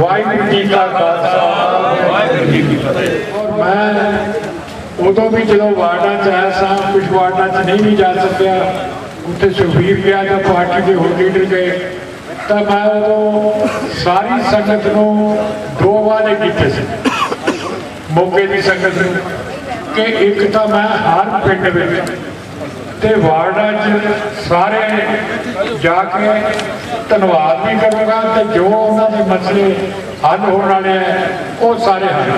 ਵਾਹਿਗੁਰੂ ਜੀ ਕਾ ਖਾਲਸਾ। ਵਾਹਿਗੁਰੂ ਜੀ ਕੀ ਫਤਿਹ। ਔਰ ਮੈਂ ਉਦੋਂ ਵੀ ਜਦੋਂ ਵਾਰਡਾਂ ਚ ਆਇਆ ਸਾਂ ਕੁਝ ਵਾਰਡਾਂ ਚ ਨਹੀਂ ਵੀ ਜਾ ਸਕਿਆ। ਉੱਥੇ ਸੁਖਬੀਰ ਗਿਆ ਜਾਂ ਪਾਰਟੀ ਦੇ ਹੋਰ ਲੀਡਰ ਗਏ। ਤਾਂ ਮੈਂ ਉਦੋਂ ਸਾਰੀ ਸੰਗਤ ਨੂੰ ਦੋ ਵਾਅਦੇ ਕੀਤੇ ਸੀ। ਮੌਕੇ ਦੀ ਸੰਗਤ ਨੂੰ ਕਿ ਇੱਕ ਤਾਂ ਮੈਂ ਹਰ ਪਿੰਡ ਵਿੱਚ ਤੇ ਵਾਰਡਾਂ 'ਚ ਸਾਰੇ ਜਾ ਕੇ ਧੰਨਵਾਦ ਵੀ ਕਰੂੰਗਾ ਤੇ ਜੋ ਉਹਨਾਂ ਦੇ ਮਸਲੇ ਹੱਲ ਹੋਣ ਵਾਲੇ ਆ, ਉਹ ਸਾਰੇ ਹੱਲ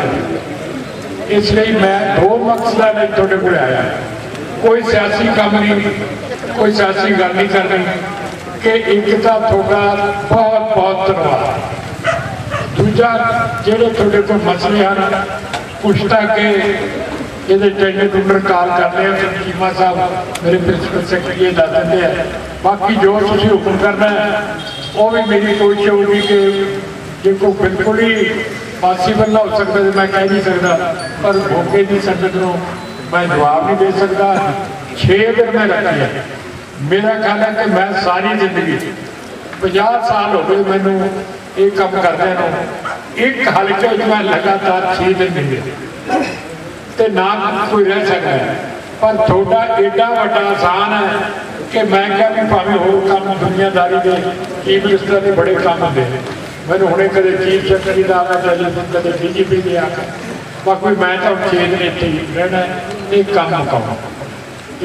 ਇਸ ਲਈ ਮੈਂ ਦੋ ਮਕਸਦਾਂ ਲਈ ਤੁਹਾਡੇ ਕੋਲ ਆਇਆ। ਕੋਈ ਸਿਆਸੀ ਕੰਮ ਨਹੀਂ, ਕੋਈ ਸਿਆਸੀ ਗੱਲ ਨਹੀਂ ਕਰਨੀ ਕਿ ਇੱਕ ਤਾਂ ਤੁਹਾਡਾ ਬਹੁਤ ਬਹੁਤ ਧੰਨਵਾਦ। ਦੂਜਾ, ਜਿਹੜੇ ਤੁਹਾਡੇ ਕੋਲ ਮਸਲੇ ਹਨ, ਕੁਛ ਤਾਂ ਕਿ ਇਹਦੇ ਟੈਂਡਰ ਟੁੰਡਰ ਕਾਲ ਕਰਦੇ ਆ ਤੇ ਸਾਹਿਬ ਮੇਰੇ ਪ੍ਰਿੰਸੀਪਲ ਸੈਕਟਰੀ ਦੱਸ ਦਿੰਦੇ ਆ। ਬਾਕੀ ਜੋ ਤੁਸੀਂ ਹੁਕਮ ਕਰਨਾ ਉਹ ਵੀ ਮੇਰੀ ਕੋਸ਼ਿਸ਼ ਹੋਊਗੀ ਕਿ ਜੇ ਕੋਈ ਬਿਲਕੁਲ ਹੀ ਪਾਸੀਬਲ ਨਾ ਹੋ ਸਕਦਾ ਮੈਂ ਕਹਿ ਨਹੀਂ ਸਕਦਾ, ਪਰ ਮੌਕੇ ਦੀ ਸੰਗਤ ਨੂੰ ਮੈਂ ਜਵਾਬ ਨਹੀਂ ਦੇ ਸਕਦਾ। 6 ਦਿਨ ਮੈਂ ਰੱਖੀ ਹੈ ਮੇਰਾ ਖਿਆਲ ਹੈ ਕਿ ਮੈਂ ਸਾਰੀ ਜ਼ਿੰਦਗੀ 50 ਸਾਲ ਹੋ ਗਏ ਮੈਨੂੰ ਇਹ ਕੰਮ ਕਰਦਿਆਂ ਨੂੰ, ਇੱਕ ਹਲਕੇ 'ਚ ਮੈਂ ਲਗਾਤਾਰ 6 ਦਿਨ ਮਿਲੇ ਤੇ ਨਾ ਕੋਈ ਰਹਿ ਸਕਦਾ। ਪਰ ਤੁਹਾਡਾ ਏਡਾ ਵੱਡਾ ਆਸਾਨ ਹੈ ਕਿ ਮੈਂ ਕਿਹਾ ਵੀ ਭਾਵੇਂ ਹੋਰ ਕੰਮ ਦੁਨੀਆਦਾਰੀ ਦੇ ਚੀਫ ਮਿਨਿਸਟਰ ਦੇ ਬੜੇ ਕੰਮ ਹੁੰਦੇ ਨੇ। ਮੈਨੂੰ ਹੁਣੇ ਕਦੇ ਚੀਫ ਸੈਕਟਰੀ ਦਾ ਆ ਟੈਲੀਫੋਨ ਕਦੇ ਡੀਜੀਪੀ ਦੇ ਆ ਕੇ। ਬਾਕੀ ਮੈਂ ਤਾਂ ਛੇ ਦਿਨ ਇੱਥੇ ਹੀ ਰਹਿਣਾ ਇਹ ਕੰਮ ਮੁਕਾਉਣਾ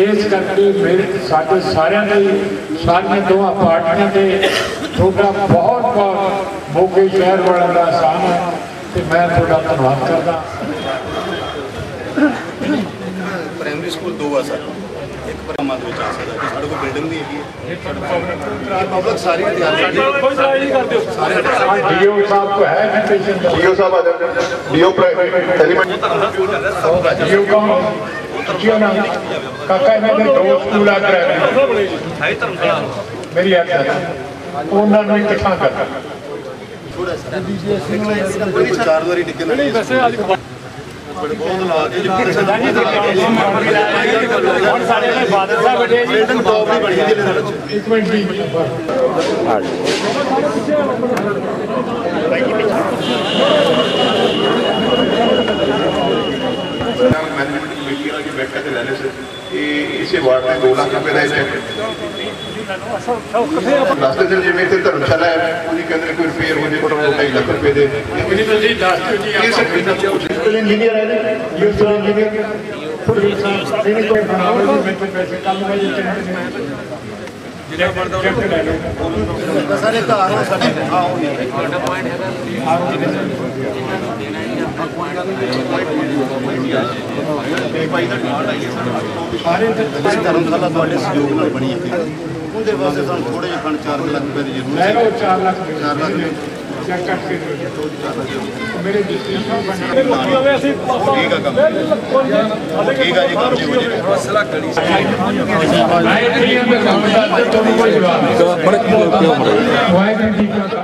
ਇਸ ਕਰਕੇ ਮੇਰੇ ਸਾਡੇ ਸਾਰਿਆਂ ਦੇ ਸਾਰੀਆਂ ਦੋਹਾਂ ਪਾਰਟੀਆਂ ਦੇ ਤੁਹਾਡਾ ਬਹੁਤ ਬਹੁਤ ਮੋਗੇ ਸ਼ਹਿਰ ਵਾਲਿਆਂ ਦਾ ਆਸਾਨ ਹੈ ਤੇ ਮੈਂ ਤੁਹਾਡਾ ਧੰਨਵਾਦ ਕਰਦਾ। ਪ੍ਰਾਇਮਰੀ ਸਕੂਲ ਦੋ ਆ ਸਰ। ਇੱਕ ਪਰਮਾਤ ਵਿੱਚ ਆ ਸਕਦਾ ਕਿ ਸਾਡੇ ਕੋਲ ਬਿਲਡਿੰਗ ਵੀ ਹੈਗੀ ਹੈ। ਪਬਲਿਕ ਸਾਰੀ ਤਿਆਰ ਹੈ। ਡੀਓ ਸਾਹਿਬ ਕੋ ਹੈ ਇਨਵੀਟੇਸ਼ਨ ਦਾ ਡੀਓ ਸਾਹਿਬ ਆ ਜਾਓ ਡੀਓ ਪ੍ਰਾਈਵੇਟ ਐਲੀਮੈਂਟ ਡੀਓ ਕੌਣ? ਡੀਓ ਨਾਮ ਕਾਕਾ ਇਹਨਾਂ ਦੇ ਦੋ ਸਕੂਲ ਆ ਕਰਾਇਆ ਮੇਰੀ ਆਖਿਆ ਉਹਨਾਂ ਨੂੰ ਇਕੱਠਾ ਕੋਈ ਚਾਰ ਵਾਰੀ ਡਿੱਗਣ ਨਹੀਂ ਵੈਸੇ ਅੱਜ ਬਹੁਤ ਲਾ ਕੇ ਹੁਣ ਸਾਡੇ ਨਾਲ ਬਾਦਲ ਸਾਹਿਬ ਬੈਠੇ ਜੀ ਬਿਲਡਿੰਗ ਟੌਪ ਦੀ ਬਣੀ ਹੈ ਜਿਹਦੇ ਨਾਲ ਇੱਕ ਮਿੰਟ ਜੀ ਮੈਨੇਜਮੈਂਟ ਕਮੇਟੀ ਵਾਲਾ ਜੀ ਬੈਠਾ ਤੇ ਲੈਣੇ ਸੀ ਇਹ ਇਸੇ ਵਾਰਡ ਦੇ 2 ਲੱਖ ਰੁਪਏ ਦਾ ਇੱਕ ਰਸਤੇ ਤੇ ਜਿਵੇਂ ਧਰਮਸ਼ਾਲਾ ਹੈ ਕਹਿੰਦੇ ਨੇ ਕੋਈ ਰਿਪੇਅਰ ਹੋ ਜੇ ਕੋਟਾ 2.5 ਲੱਖ ਰੁਪਏ ਦੇ। ਇਹ ਤੁਸੀਂ ਦੱਸ ਦਿਓ ਜੀ? ਇਹ ਸਭ ਇਹਨਾਂ ਤੋਂ ਪੁੱਛ ਇੰਜੀਨੀਅਰ ਹੈ ਨੇ ਯੂਸਰ ਇੰਜੀਨੀਅਰ ਫੁੱਲ ਸਾਹਿਬ ਇਹਨੇ ਕੋਈ ਬਣਾਵੇ ਜੀ ਮੈਂ ਕੋਈ ਪੈਸੇ ਕੰਮ ਮੈਂ ਜੀ ਜਿਹੜਾ ਪੜਦਾ ਉਹ ਲੈ ਲਓ ਸਾਰੇ ਘਰ ਹੋ ਸਾਡੇ ਸਾਰੇ ਤੇ ਅਸੀਂ ਧਰਮਸ਼ਾਲਾ ਤੁਹਾਡੇ ਸਹਿਯੋਗ ਨਾਲ ਬਣੀ ਹੈ ਉਹਦੇ ਵਾਸਤੇ ਸਾਨੂੰ ਥੋੜੇ ਜਿਹੇ ਫੰਡ 4 ਲੱਖ ਰੁਪਏ ਦੀ ਜ਼ਰੂਰਤ ਹੈ ਲਓ 4 ਲੱਖ ਦੇ 4 ਲੱਖ ਚੈੱਕ ਕਰਕੇ ਦਿਓ। ਮੇਰੇ ਡਿਸਟ੍ਰਿਕਟ ਬਣਨਾ ਠੀਕ ਆ ਕੰਮ। ਠੀਕ ਆ ਜੀ ਕੰਮ ਜੀ। ਹੋ ਜਾਏਗਾ ਮੈਂ ਇਹ ਕੰਮ ਦਾ ਤੁਹਾਨੂੰ ਕੋਈ ਜਵਾਬ ਨਹੀਂ ਵਾਹਿਗੁਰੂ ਜੀ ਕਾ